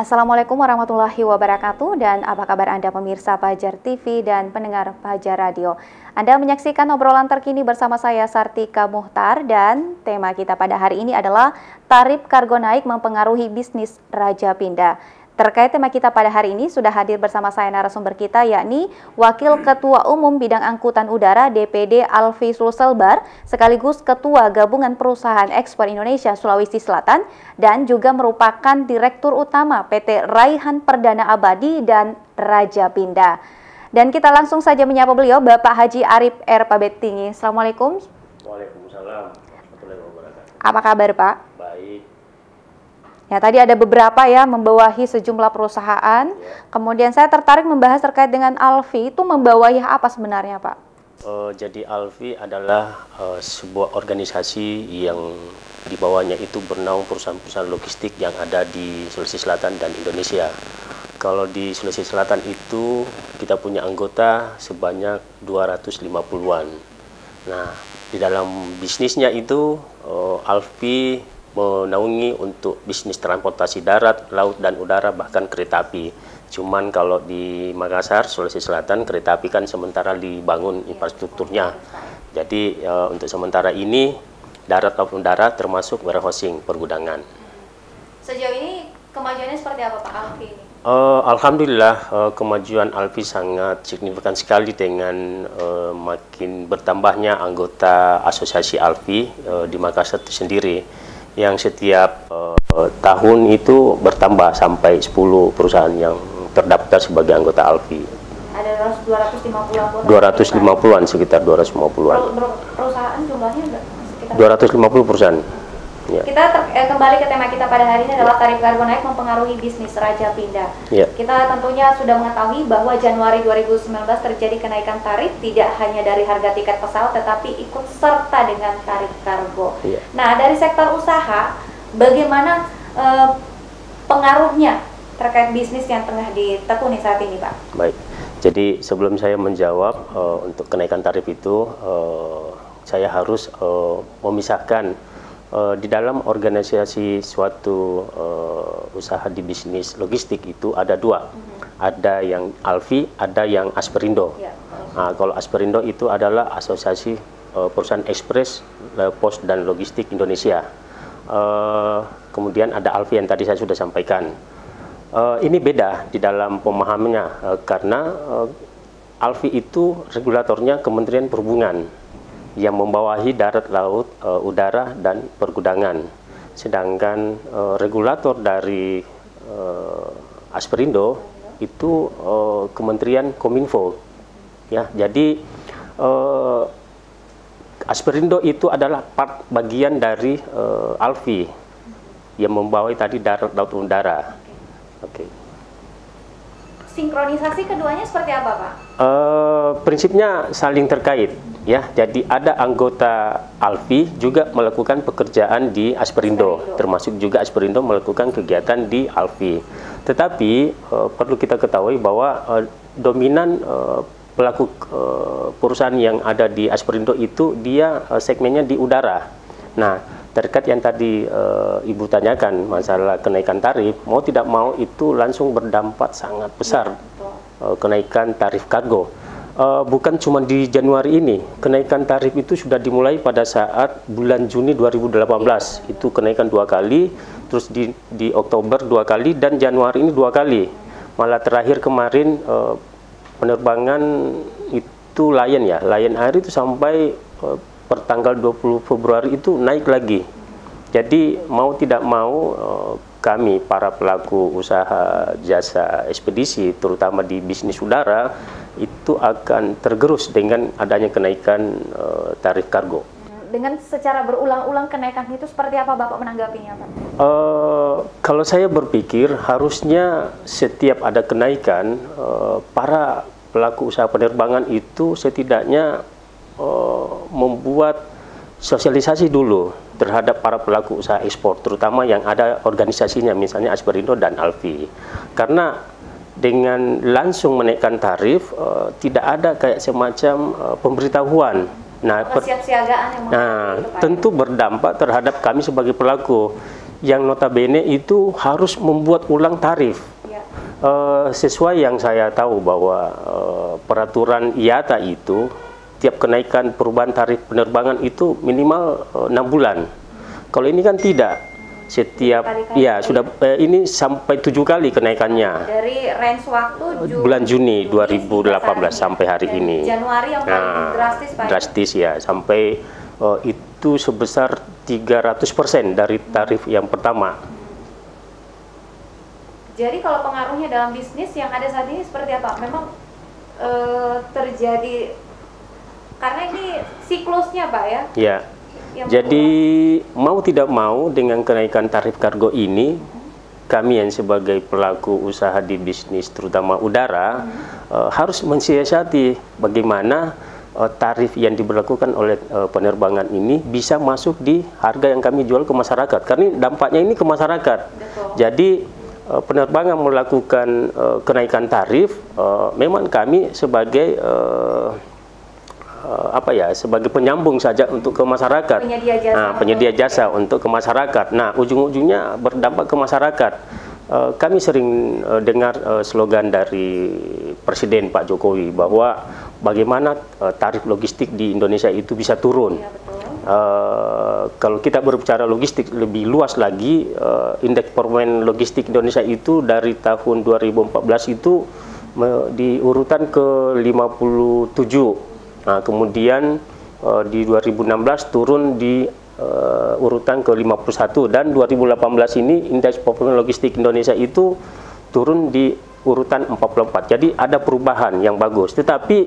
Assalamualaikum warahmatullahi wabarakatuh dan apa kabar Anda pemirsa Pajar TV dan pendengar Pajar Radio. Anda menyaksikan obrolan terkini bersama saya Sartika Muhtar dan tema kita pada hari ini adalah tarif kargo naik mempengaruhi bisnis Raja Pindah. Terkait tema kita pada hari ini sudah hadir bersama saya narasumber kita yakni Wakil Ketua Umum Bidang Angkutan Udara DPD Alfi Sulselbar sekaligus Ketua Gabungan Perusahaan Ekspor Indonesia Sulawesi Selatan dan juga merupakan Direktur Utama PT Raihan Perdana Abadi dan Raja Pinda. Dan kita langsung saja menyapa beliau Bapak Haji Arif R. Pabet Assalamualaikum. Waalaikumsalam. Apa kabar Pak? Ya, tadi ada beberapa ya membawahi sejumlah perusahaan. Kemudian saya tertarik membahas terkait dengan Alfi. Itu membawahi apa sebenarnya, Pak? Uh, jadi Alfi adalah uh, sebuah organisasi yang di bawahnya itu bernaung perusahaan-perusahaan logistik yang ada di Sulawesi Selatan dan Indonesia. Kalau di Sulawesi Selatan itu kita punya anggota sebanyak 250-an. Nah, di dalam bisnisnya itu uh, Alfi menaungi untuk bisnis transportasi darat, laut, dan udara, bahkan kereta api. Cuman kalau di Makassar, Sulawesi Selatan, kereta api kan sementara dibangun infrastrukturnya. Jadi e, untuk sementara ini, darat maupun udara termasuk warehousing, pergudangan. Sejauh ini kemajuannya seperti apa Pak Alfi ini? Uh, Alhamdulillah uh, kemajuan Alfi sangat signifikan sekali dengan uh, makin bertambahnya anggota asosiasi Alfi uh, di Makassar itu sendiri yang setiap uh, tahun itu bertambah sampai 10 perusahaan yang terdaftar sebagai anggota ALFI. Ada 250 250-an sekitar 250-an. Perusahaan jumlahnya? Sekitar 250 perusahaan. Ya. Kita ter, eh, kembali ke tema kita pada hari ini adalah tarif kargo naik mempengaruhi bisnis Raja Pindah. Ya. Kita tentunya sudah mengetahui bahwa Januari 2019 terjadi kenaikan tarif tidak hanya dari harga tiket pesawat tetapi ikut serta dengan tarif kargo. Ya. Nah, dari sektor usaha bagaimana eh, pengaruhnya terkait bisnis yang tengah ditekuni saat ini, Pak? Baik. Jadi sebelum saya menjawab uh, untuk kenaikan tarif itu, uh, saya harus uh, memisahkan uh, di dalam organisasi suatu uh, usaha di bisnis logistik itu ada dua, mm-hmm. ada yang Alfi, ada yang Asperindo. Yeah. Nah, kalau Asperindo itu adalah asosiasi uh, perusahaan ekspres, pos dan logistik Indonesia. Uh, kemudian ada Alfi yang tadi saya sudah sampaikan. Uh, ini beda di dalam pemahamannya uh, karena uh, Alfi itu regulatornya Kementerian Perhubungan yang membawahi darat, laut, uh, udara, dan pergudangan. Sedangkan uh, regulator dari uh, Asperindo itu uh, Kementerian Kominfo. Ya, jadi uh, Asperindo itu adalah part bagian dari uh, Alfi yang membawahi tadi darat, laut, udara. Oke. Okay. Sinkronisasi keduanya seperti apa, Pak? Uh, prinsipnya saling terkait ya jadi ada anggota Alfi juga melakukan pekerjaan di Asperindo, termasuk juga Asperindo melakukan kegiatan di Alfi. Tetapi uh, perlu kita ketahui bahwa uh, dominan uh, pelaku uh, perusahaan yang ada di Asperindo itu dia uh, segmennya di udara. Nah terkait yang tadi uh, ibu tanyakan masalah kenaikan tarif mau tidak mau itu langsung berdampak sangat besar uh, kenaikan tarif kargo uh, bukan cuma di Januari ini. Kenaikan tarif itu sudah dimulai pada saat bulan Juni 2018. Itu kenaikan dua kali, terus di, di Oktober dua kali, dan Januari ini dua kali. Malah terakhir kemarin uh, penerbangan itu Lion ya, Lion Air itu sampai uh, pertanggal 20 Februari itu naik lagi. Jadi mau tidak mau kami para pelaku usaha jasa ekspedisi terutama di bisnis udara itu akan tergerus dengan adanya kenaikan uh, tarif kargo. Dengan secara berulang-ulang kenaikan itu seperti apa Bapak menanggapinya Pak? Uh, kalau saya berpikir harusnya setiap ada kenaikan uh, para pelaku usaha penerbangan itu setidaknya uh, membuat sosialisasi dulu terhadap para pelaku usaha ekspor terutama yang ada organisasinya misalnya Asperindo dan Alfi karena dengan langsung menaikkan tarif uh, tidak ada kayak semacam uh, pemberitahuan. Nah, per, nah tentu berdampak terhadap kami sebagai pelaku. yang notabene itu harus membuat ulang tarif. Ya. Uh, sesuai yang saya tahu bahwa uh, peraturan IATA itu tiap kenaikan perubahan tarif penerbangan itu minimal enam uh, bulan. Kalau ini kan tidak setiap Kali-kali ya sudah eh, ini sampai tujuh kali kenaikannya. Dari range waktu Juni, bulan Juni 2018 sampai hari ini. Januari yang paling nah, drastis Pak. drastis ya. Sampai uh, itu sebesar 300% dari tarif yang pertama. Jadi kalau pengaruhnya dalam bisnis yang ada saat ini seperti apa? Memang uh, terjadi karena ini siklusnya Pak ya. Ya jadi mau tidak mau dengan kenaikan tarif kargo ini kami yang sebagai pelaku usaha di bisnis terutama udara hmm. uh, harus mensiasati bagaimana uh, tarif yang diberlakukan oleh uh, penerbangan ini bisa masuk di harga yang kami jual ke masyarakat karena dampaknya ini ke masyarakat. Betul. Jadi uh, penerbangan melakukan uh, kenaikan tarif uh, memang kami sebagai uh, uh, apa ya sebagai penyambung saja untuk ke masyarakat. Penyedia jasa, nah, penyedia jasa untuk ke masyarakat. Nah ujung-ujungnya berdampak ke masyarakat. Uh, kami sering uh, dengar uh, slogan dari Presiden Pak Jokowi bahwa bagaimana uh, tarif logistik di Indonesia itu bisa turun. Ya, Uh, kalau kita berbicara logistik lebih luas lagi, uh, indeks performa logistik Indonesia itu dari tahun 2014 itu di urutan ke 57 Nah, kemudian uh, di 2016 turun di uh, urutan ke 51 dan 2018 ini indeks performa logistik Indonesia itu turun di urutan 44. Jadi ada perubahan yang bagus. Tetapi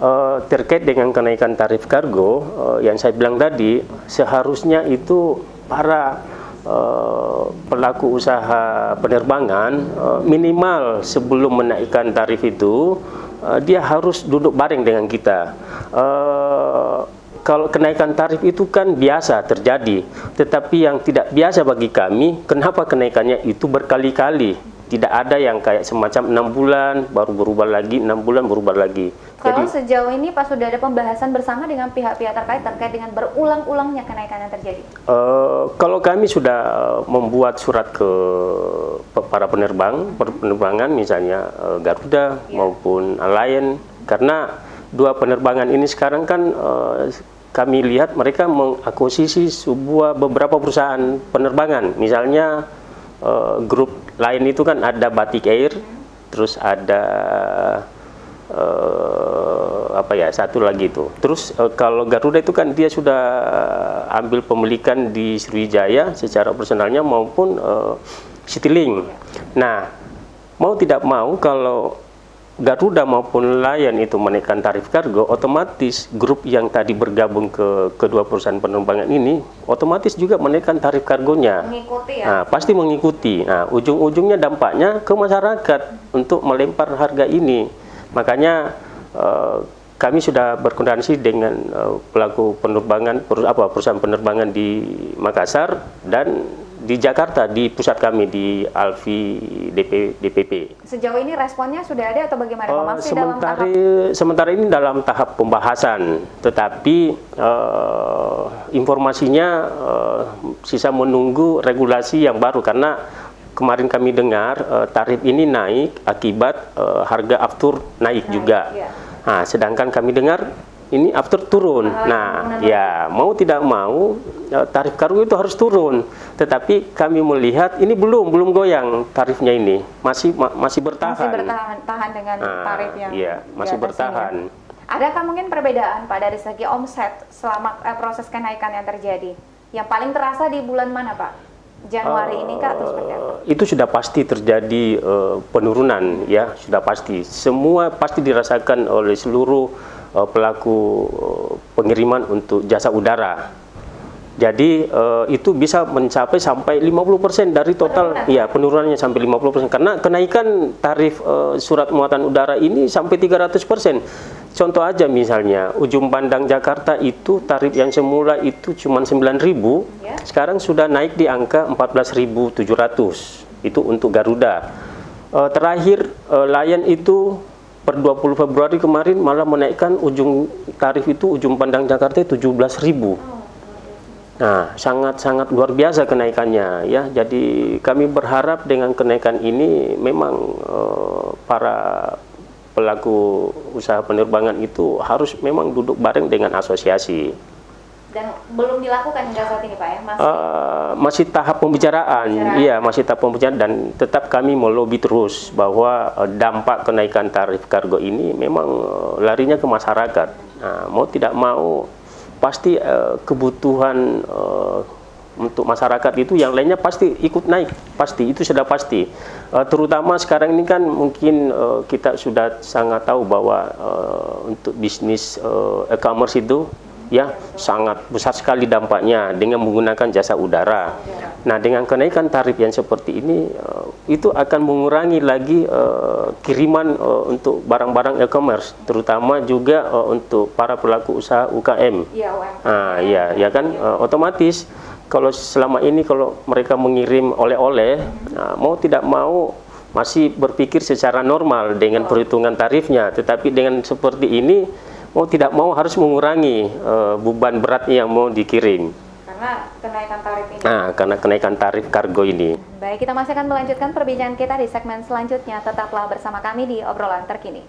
uh, terkait dengan kenaikan tarif kargo uh, yang saya bilang tadi seharusnya itu para uh, pelaku usaha penerbangan uh, minimal sebelum menaikkan tarif itu uh, dia harus duduk bareng dengan kita. Uh, kalau kenaikan tarif itu kan biasa terjadi, tetapi yang tidak biasa bagi kami, kenapa kenaikannya itu berkali-kali? Tidak ada yang kayak semacam enam bulan baru berubah lagi, enam bulan berubah lagi. Kalau Jadi, sejauh ini Pak sudah ada pembahasan bersama dengan pihak-pihak terkait terkait dengan berulang-ulangnya kenaikan yang terjadi. Uh, kalau kami sudah membuat surat ke para penerbang, penerbangan misalnya uh, Garuda yeah. maupun Alliance, karena dua penerbangan ini sekarang kan uh, kami lihat mereka mengakuisisi sebuah beberapa perusahaan penerbangan, misalnya uh, grup lain itu kan ada Batik Air, terus ada uh, apa ya satu lagi itu. Terus uh, kalau Garuda itu kan dia sudah ambil pemilikan di Sriwijaya secara personalnya maupun uh, Citylink. Nah, mau tidak mau kalau Garuda maupun Lion itu menaikkan tarif kargo, otomatis grup yang tadi bergabung ke kedua perusahaan penerbangan ini, otomatis juga menaikkan tarif kargonya. Mengikuti ya? Nah, pasti mengikuti. Nah, ujung-ujungnya dampaknya ke masyarakat untuk melempar harga ini. Makanya uh, kami sudah berkoordinasi dengan uh, pelaku penerbangan, perusahaan penerbangan di Makassar dan di Jakarta di pusat kami di Alfi DP, DPP. Sejauh ini responnya sudah ada atau bagaimana? Uh, Masih sementara, dalam tahap... sementara ini dalam tahap pembahasan, tetapi uh, informasinya uh, sisa menunggu regulasi yang baru karena kemarin kami dengar uh, tarif ini naik akibat uh, harga aftur naik, naik juga. Iya. Nah, sedangkan kami dengar ini after turun. Ah, nah, ya mau tidak mau eh, tarif kargo itu harus turun. Tetapi kami melihat ini belum belum goyang tarifnya ini masih ma masih bertahan. Masih bertahan tahan dengan nah, tarif yang iya masih bertahan. Adakah mungkin perbedaan Pak dari segi omset selama eh, proses kenaikan yang terjadi? Yang paling terasa di bulan mana Pak? Januari uh, ini Kak atau seperti apa? Itu sudah pasti terjadi uh, penurunan ya, sudah pasti. Semua pasti dirasakan oleh seluruh uh, pelaku uh, pengiriman untuk jasa udara. Jadi uh, itu bisa mencapai sampai 50% dari total Penurunan. ya penurunannya sampai 50% karena kenaikan tarif uh, surat muatan udara ini sampai 300%. Contoh aja misalnya ujung pandang Jakarta itu tarif yang semula itu cuma 9.000, ya. sekarang sudah naik di angka 14.700. Itu untuk Garuda. Uh, terakhir uh, Lion itu per 20 Februari kemarin malah menaikkan ujung tarif itu ujung pandang Jakarta 17.000. Nah, sangat-sangat luar biasa kenaikannya ya. Jadi kami berharap dengan kenaikan ini memang uh, para pelaku usaha penerbangan itu harus memang duduk bareng dengan asosiasi. Dan belum dilakukan hingga saat ini Pak ya? Masih, uh, masih tahap pembicaraan, iya masih tahap pembicaraan dan tetap kami melobi terus bahwa uh, dampak kenaikan tarif kargo ini memang uh, larinya ke masyarakat. Nah, mau tidak mau pasti uh, kebutuhan uh, untuk masyarakat itu yang lainnya pasti ikut naik. Pasti itu sudah pasti. Uh, terutama sekarang ini kan mungkin uh, kita sudah sangat tahu bahwa uh, untuk bisnis uh, e-commerce itu ya sangat besar sekali dampaknya dengan menggunakan jasa udara. Nah, dengan kenaikan tarif yang seperti ini uh, itu akan mengurangi lagi uh, kiriman uh, untuk barang-barang e-commerce, terutama juga uh, untuk para pelaku usaha UKM. Iya, UMKM. Nah, iya, ya kan uh, otomatis kalau selama ini kalau mereka mengirim oleh-oleh, nah, mau tidak mau masih berpikir secara normal dengan perhitungan tarifnya, tetapi dengan seperti ini mau tidak mau harus mengurangi uh, beban berat yang mau dikirim. Karena kenaikan tarif ini. Nah, karena kenaikan tarif kargo ini. Baik, kita masih akan melanjutkan perbincangan kita di segmen selanjutnya. Tetaplah bersama kami di obrolan terkini.